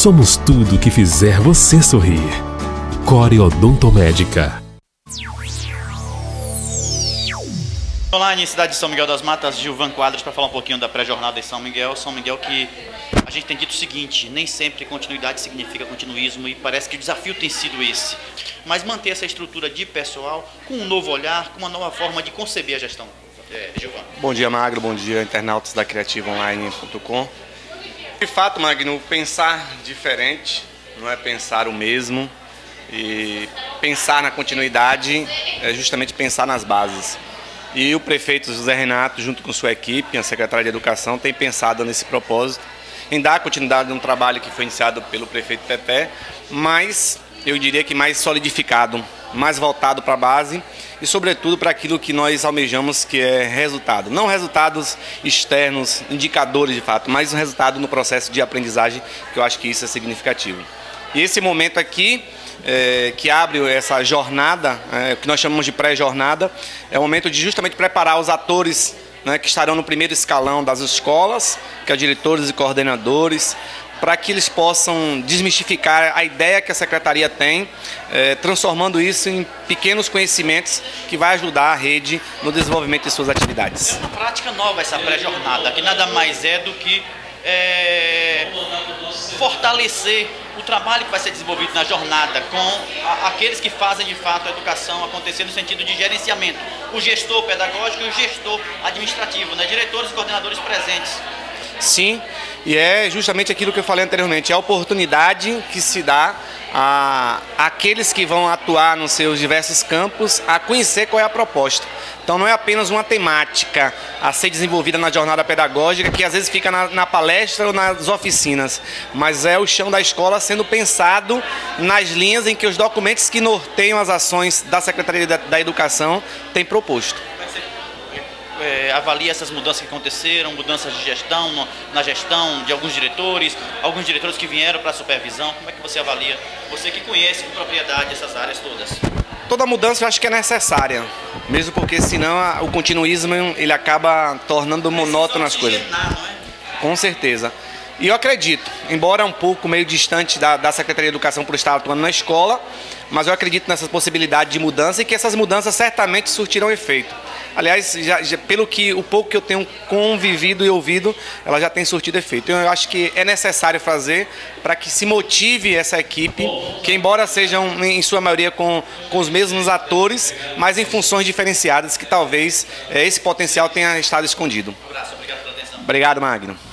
Somos tudo que fizer você sorrir. Core Odontomédica. Online, cidade de São Miguel das Matas, Gilvan Quadros, para falar um pouquinho da pré-jornada em São Miguel. São Miguel que a gente tem dito o seguinte, nem sempre continuidade significa continuismo e parece que o desafio tem sido esse. Mas manter essa estrutura de pessoal com um novo olhar, com uma nova forma de conceber a gestão. É, Gilvan. Bom dia, Magro. Bom dia, internautas da CriativaOnline.com. De fato, Magno, pensar diferente não é pensar o mesmo. E pensar na continuidade é justamente pensar nas bases. E o prefeito José Renato, junto com sua equipe, a secretária de Educação, tem pensado nesse propósito, em dar continuidade a um trabalho que foi iniciado pelo prefeito Teté, mas eu diria que mais solidificado, mais voltado para a base e, sobretudo, para aquilo que nós almejamos, que é resultado. Não resultados externos, indicadores de fato, mas um resultado no processo de aprendizagem, que eu acho que isso é significativo. E esse momento aqui, é, que abre essa jornada, é, que nós chamamos de pré-jornada, é o momento de justamente preparar os atores né, que estarão no primeiro escalão das escolas, que é diretores e coordenadores, para que eles possam desmistificar a ideia que a secretaria tem, eh, transformando isso em pequenos conhecimentos que vai ajudar a rede no desenvolvimento de suas atividades. É uma prática nova essa pré-jornada, que nada mais é do que é, fortalecer o trabalho que vai ser desenvolvido na jornada com a, aqueles que fazem de fato a educação acontecer no sentido de gerenciamento. O gestor pedagógico e o gestor administrativo, né? diretores e coordenadores presentes. Sim, e é justamente aquilo que eu falei anteriormente, é a oportunidade que se dá a aqueles que vão atuar nos seus diversos campos a conhecer qual é a proposta. Então não é apenas uma temática a ser desenvolvida na jornada pedagógica, que às vezes fica na, na palestra ou nas oficinas, mas é o chão da escola sendo pensado nas linhas em que os documentos que norteiam as ações da Secretaria da, da Educação têm proposto é, avalia essas mudanças que aconteceram, mudanças de gestão, no, na gestão de alguns diretores, alguns diretores que vieram para a supervisão? Como é que você avalia? Você que conhece com propriedade essas áreas todas. Toda mudança eu acho que é necessária, mesmo porque senão a, o continuismo ele acaba tornando monótono as coisas. Não é? Com certeza. E eu acredito, embora um pouco meio distante da, da Secretaria de Educação por estar atuando na escola, mas eu acredito nessa possibilidade de mudança e que essas mudanças certamente surtirão efeito. Aliás, já, já, pelo que o pouco que eu tenho convivido e ouvido, ela já tem surtido efeito. Então, eu acho que é necessário fazer para que se motive essa equipe, que embora sejam em sua maioria com, com os mesmos atores, mas em funções diferenciadas, que talvez é, esse potencial tenha estado escondido. Um abraço, obrigado pela atenção. Obrigado, Magno.